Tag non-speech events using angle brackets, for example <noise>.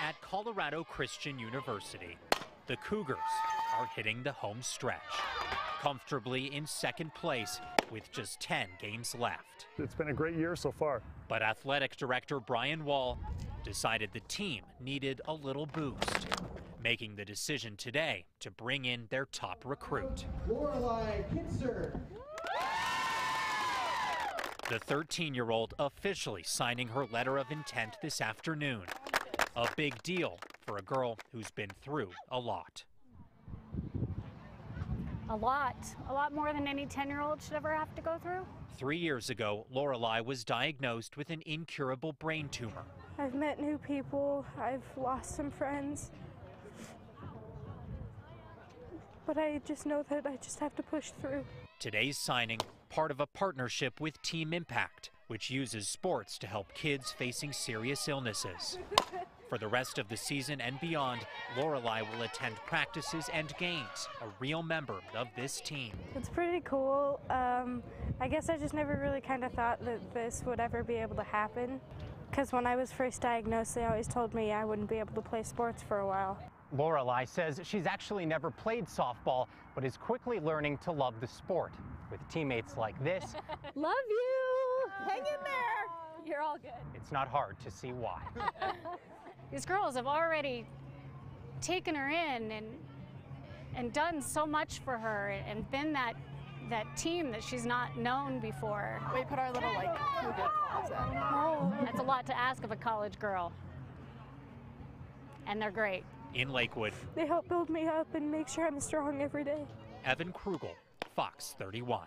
At Colorado Christian University, the Cougars are hitting the home stretch, comfortably in second place with just 10 games left. It's been a great year so far. But athletic director Brian Wall decided the team needed a little boost, making the decision today to bring in their top recruit. Lorelei Kitzer. The 13 year old officially signing her letter of intent this afternoon. A big deal for a girl who's been through a lot. A lot, a lot more than any 10 year old should ever have to go through. Three years ago, Lorelei was diagnosed with an incurable brain tumor. I've met new people, I've lost some friends. But I just know that I just have to push through. Today's signing, part of a partnership with Team Impact, which uses sports to help kids facing serious illnesses. <laughs> For the rest of the season and beyond, Lorelei will attend practices and games, a real member of this team. It's pretty cool. Um, I guess I just never really kind of thought that this would ever be able to happen. Because when I was first diagnosed, they always told me I wouldn't be able to play sports for a while. Lorelei says she's actually never played softball, but is quickly learning to love the sport. With teammates like this, <laughs> Love you! Hang in there! You're all good. it's not hard to see why. <laughs> These girls have already taken her in and and done so much for her and been that that team that she's not known before. We put our little like cougar claws in. Oh, that's a lot to ask of a college girl. And they're great. In Lakewood, They help build me up and make sure I'm strong every day. Evan Kruegel, Fox 31.